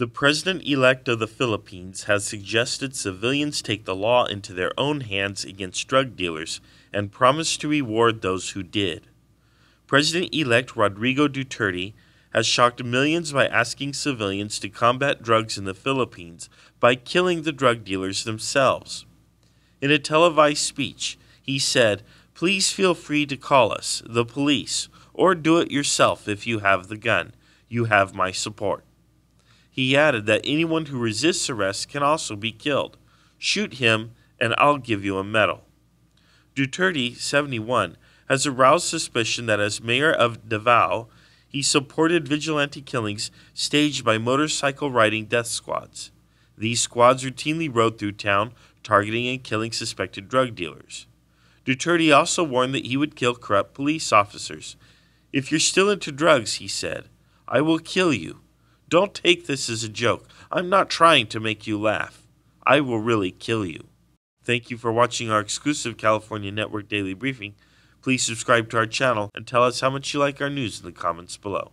The president elect of the Philippines has suggested civilians take the law into their own hands against drug dealers and promised to reward those who did. President elect Rodrigo Duterte has shocked millions by asking civilians to combat drugs in the Philippines by killing the drug dealers themselves. In a televised speech, he said, Please feel free to call us, the police, or do it yourself if you have the gun. You have my support. He added that anyone who resists arrest can also be killed. Shoot him, and I'll give you a medal. Duterte, 71, has aroused suspicion that as mayor of Davao, he supported vigilante killings staged by motorcycle riding death squads. These squads routinely rode through town, targeting and killing suspected drug dealers. Duterte also warned that he would kill corrupt police officers. If you're still into drugs, he said, I will kill you. Don't take this as a joke. I'm not trying to make you laugh. I will really kill you. Thank you for watching our exclusive California Network Daily Briefing. Please subscribe to our channel and tell us how much you like our news in the comments below.